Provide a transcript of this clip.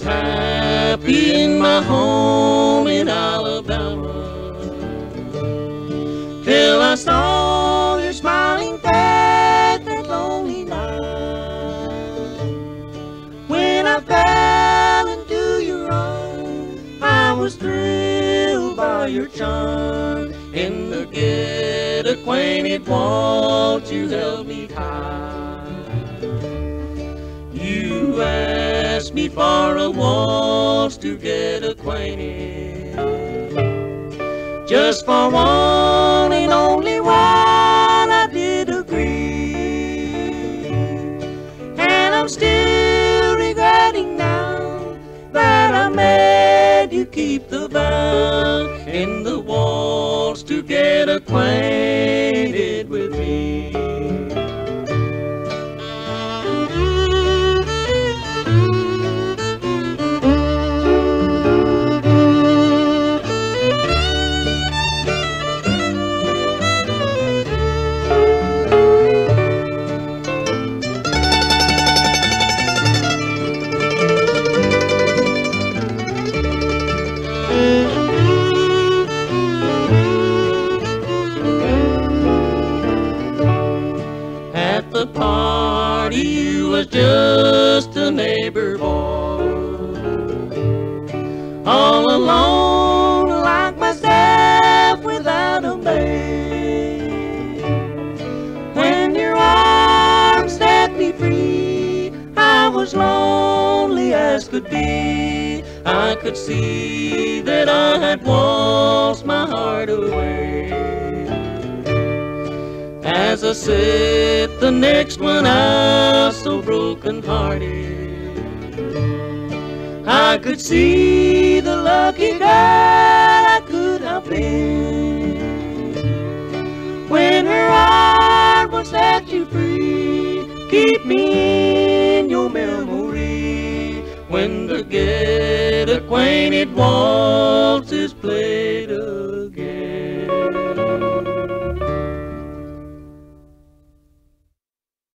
be in my home in Alabama. Till I saw your smiling face that lonely night. When I fell into your arms, I was thrilled by your charm. In the get acquainted waltz, you held me tight. Me for a waltz to get acquainted. Just for one and only one, I did agree. And I'm still regretting now that I made you keep the vow in the waltz to get acquainted the party, was just a neighbor boy. All alone, like myself, without a mate. When your arms set me free, I was lonely as could be. I could see that I had lost my heart away. As I set the next one out so broken hearted, I could see the lucky girl I could have been. When her heart will set you free, keep me in your memory. When the get acquainted waltz is played